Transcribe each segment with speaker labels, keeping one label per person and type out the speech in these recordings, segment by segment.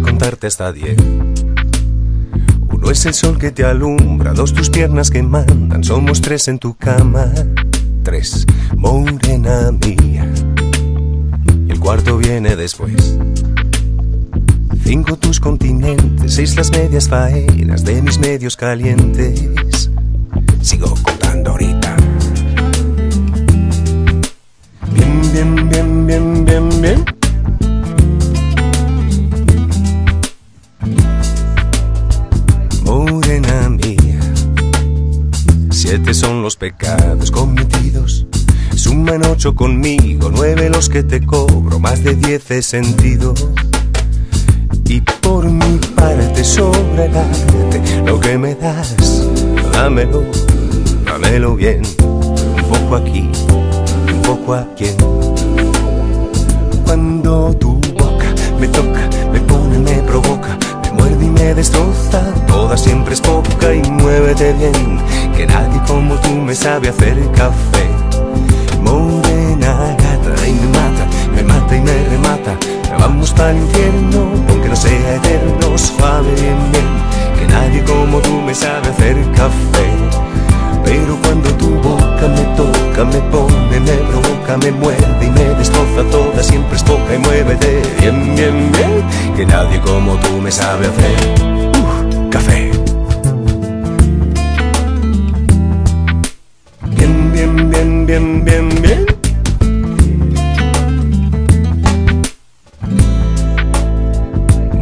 Speaker 1: contarte hasta diez. Uno es el sol que te alumbra, dos tus piernas que mandan, somos tres en tu cama. Tres, morena mía. El cuarto viene después. Cinco tus continentes, seis las medias faenas de mis medios calientes. Son los pecados cometidos. Suman ocho conmigo, nueve los que te cobro, más de diez he sentido. Y por mi parte sobra el arte, lo que me das, dámelo, dámelo bien. Un poco aquí, un poco aquí. Toda siempre es poca y muévete bien, que nadie como tú me sabe hacer café. Morena gata y me mata, me mata y me remata. Vamos para el infierno, aunque no sea eterno, suave bien bien, que nadie como tú me sabe hacer café. Pero cuando tu boca me toca, me pone, me provoca, me muerde y me destroza toda, siempre es poca y muévete bien, bien, bien, que nadie como tú me sabe hacer café. Bien, bien, bien, bien, bien, bien.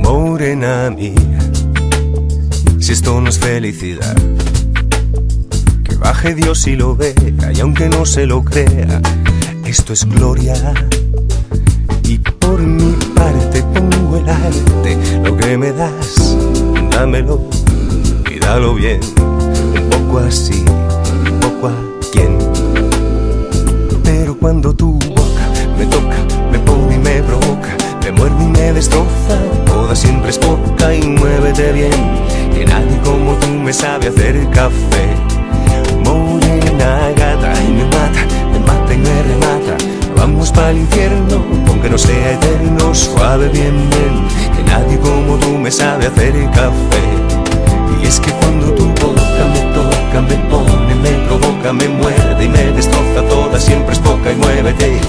Speaker 1: Morena mía, si esto no es felicidad, que baje Dios y lo vea, y aunque no se lo crea, esto es gloria. Y por mi parte pongo el arte, lo que me das, dámelo y dalo bien, un poco así, un poco a quien. Pero cuando tu boca me toca, me pone y me provoca, me muerde y me destroza, toda siempre es poca y muévete bien, que nadie como tú me sabe hacer café. Morena gata y me mata, me mata y me remata. Vamos para el infierno, aunque no sea eterno, suave bien bien, nadie como tú me sabe hacer café. Y es que cuando tu boca me toca, me pone, me provoca, me muerde y me destroza toda, siempre es poca y muévete